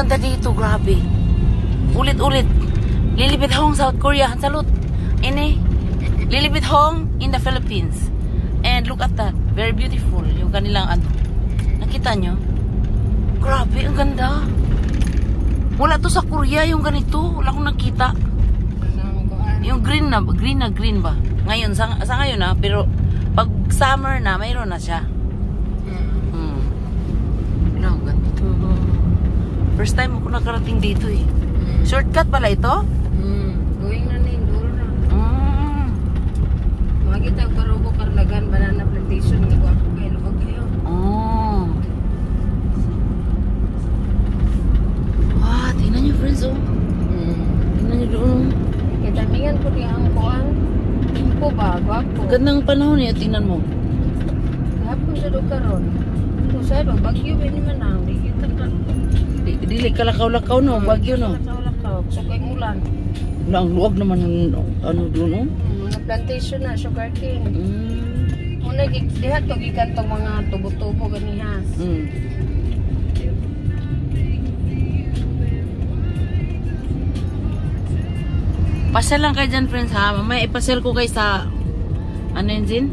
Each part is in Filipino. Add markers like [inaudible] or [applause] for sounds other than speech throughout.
ganda dito, grabe. Ulit-ulit. Lilibit Hong, South Korea. Salute. Ini. Lilibit Hong in the Philippines. And look at that. Very beautiful. Yung kanilang ano. Nakita nyo? Grabe, ang ganda. Wala to sa Korea yung ganito. Wala akong nakita. Yung green na, green na green ba? Ngayon, sa, sa ngayon na, pero pag summer na, mayroon na siya. Wala, ang ganito. First time ako nakarating dito eh. Shortcut pala ito? Going na ni Duro na. Mm. Makita ang parubo karlagan banana plantation ng guwapo kayo luwag kayo. Oh. Wow, tingnan nyo friends oh. Tingnan nyo doon. Kita mingan ko di ang kuan. Timpo ba guwapo. Gandang panahon niya, tingnan mo. Hapon sa do karon. Kung sa do bagyo ba kita ka. Di, dili kalakaw-lakaw no, bagyo no. Lakaw-lakaw. So kay ulan. Wala, ang luwag naman ng ano doon oh. Mga plantation na sugar cane. Mm. Muna gi- diha to gikan tong mga tubo-tubo ganiha. Mm. Lang kayo dyan, friends, ha? Mamaya ipasyal ko kayo sa, ano yun, Zin?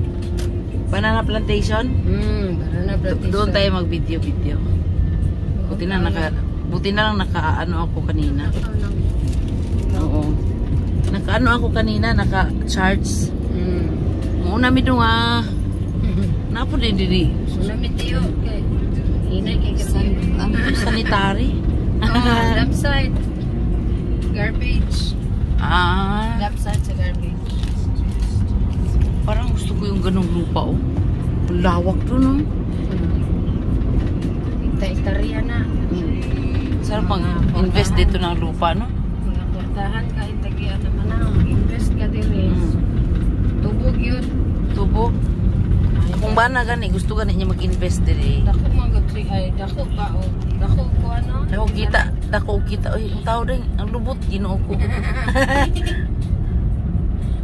Banana Plantation. Hmm, banana Do- plantation. Doon tayo mag-video-video. Buti na naka, buti na lang naka, ano ako kanina. Oo. Naka, ano ako kanina, naka-charge. Hmm. Muna mi doon, ah. [laughs] Napo din diri. Lamit tiyo kay inay kay kasi. Ano sanitary? Ah, left side. Garbage. ah, Left side sa garbage. parang gusto ko yung ganong lupa, oh. Lawak to, no? Ita-itarya na. Sarap pang invest dito ng lupa, no? Mga kwartahan ka, itagya naman na. Mag-invest ka din eh. Mm. Tubog yun. Tubo. Kung ba na gani, gusto gani niya mag-invest diri. Dako mga gutri ay dako ba o dako ko ano? Dako kita, dako kita. Uy, ang tao din, ang lubot, ginoo ko. [laughs]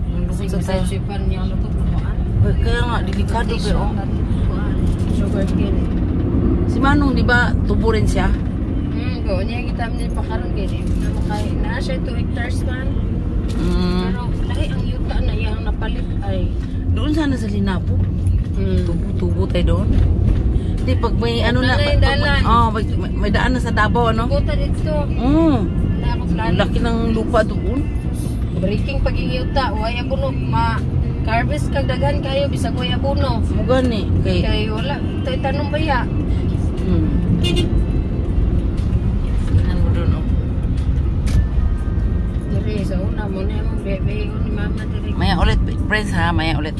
ang lubot sa tao. sipan niya lubot kuan. Uy, Kaya nga, delikado oh. Kuan. Sugar cane. Si Manong, di ba, tubo rin siya? Go niya kita min pa karon gani. Ano kay na siya 2 hectares man. Mm. Pero lahi ang yuta na iyang napalit ay Doon sana sa Linapo. hmm. Tubo-tubo tayo doon. Hindi, pag may ano na, Dalan, pag, oh, may, may- daan na sa Davao, ano? Buta dito. Na plano. laki ng lupa doon. Breaking pagigiyuta, way abuno ma harvest kag daghan kayo bisag way abuno. Mugan eh. Kay, Kay wala tay tanong baya. hmm. Tingnan sa una mo yung bebe ni mama. Maya ulit, friends ha, maya ulit.